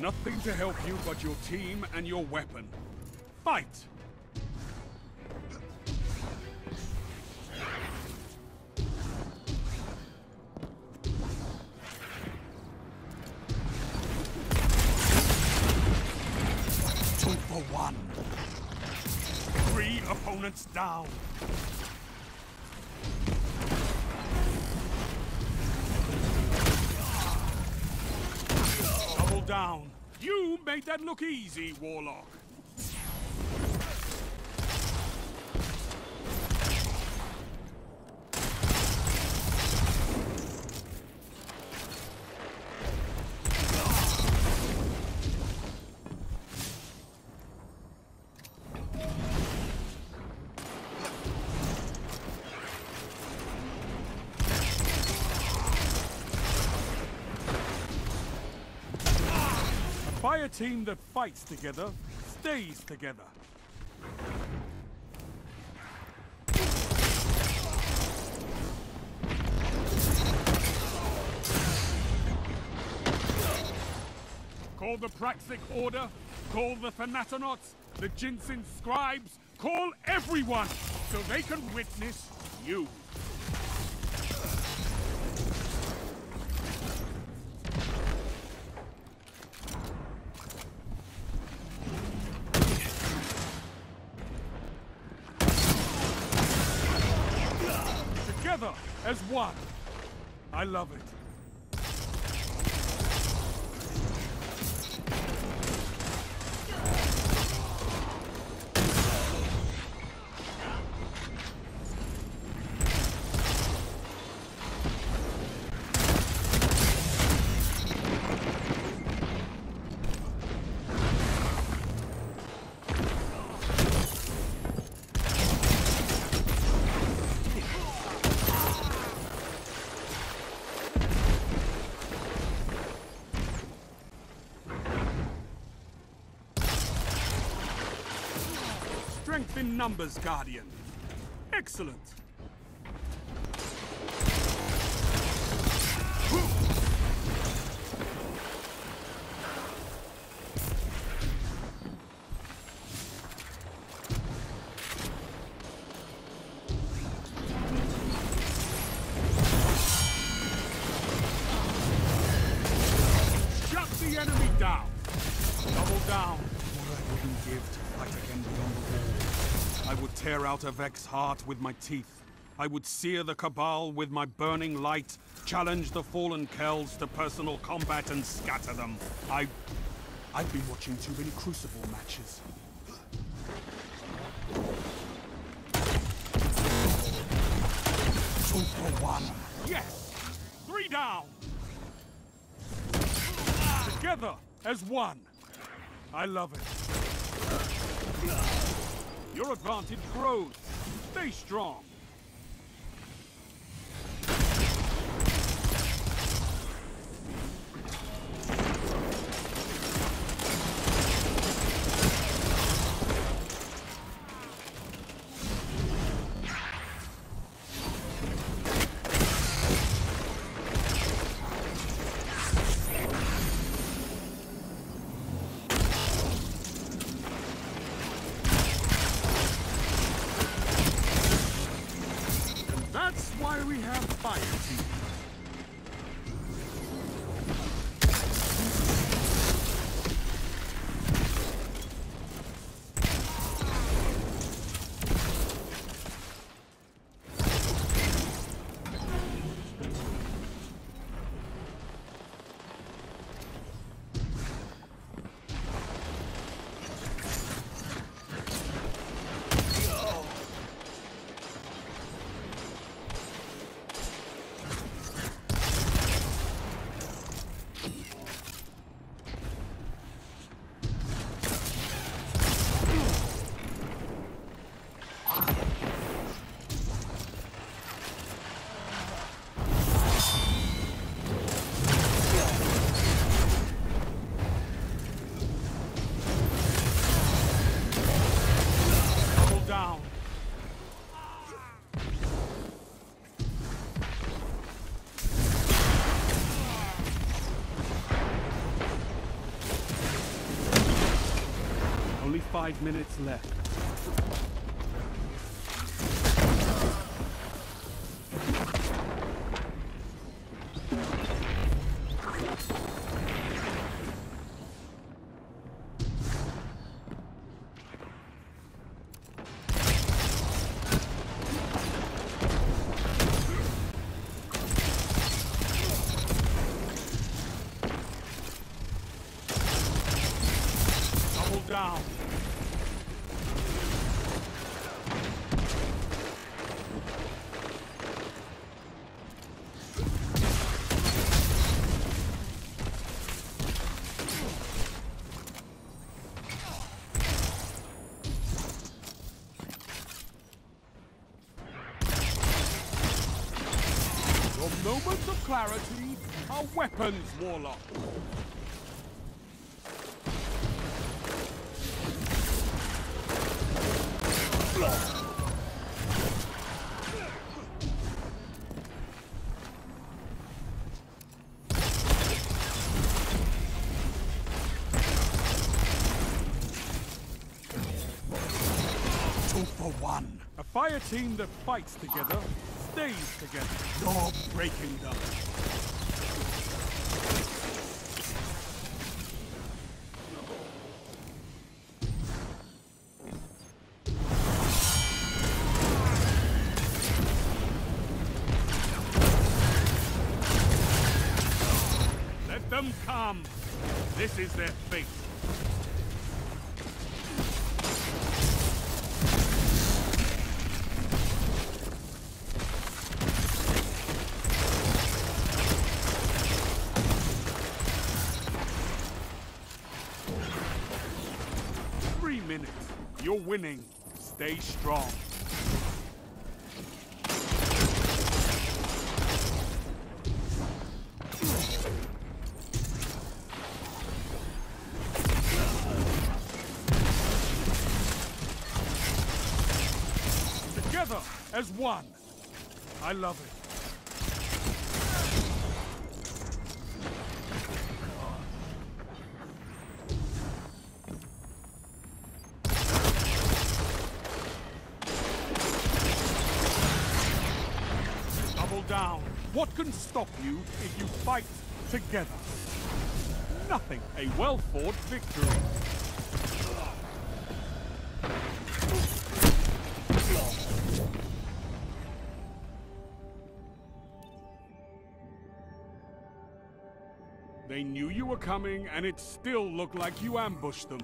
Nothing to help you but your team and your weapon. Fight! Two for one. Three opponents down. Down. You made that look easy, Warlock. Fire team that fights together stays together. Call the Praxic Order, call the Thanatonauts, the Gensym Scribes, call everyone so they can witness you. Together as one. I love it. Strength in numbers, Guardian. Excellent. Shut the enemy down. Double down. Wouldn't give to fight again beyond the wall. I would tear out a heart with my teeth. I would sear the Cabal with my burning light, challenge the fallen Kells to personal combat and scatter them. I... I've been watching too many Crucible matches. Two for one. Yes! Three down! Together as one. I love it. Your advantage grows. Stay strong. Five minutes left. Moments of clarity are weapons, Warlock. Two for one. A fire team that fights together stays together. You're breaking them. Let them come. This is their fate. You're winning. Stay strong. Together as one. I love it. Double down. What can stop you if you fight together? Nothing. A well-fought victory. They knew you were coming, and it still looked like you ambushed them.